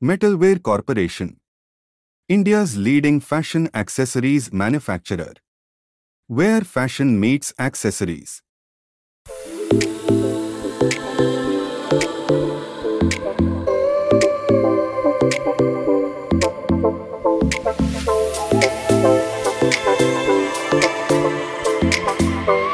Metalware Corporation. India's leading fashion accessories manufacturer. Where fashion meets accessories. Thank you.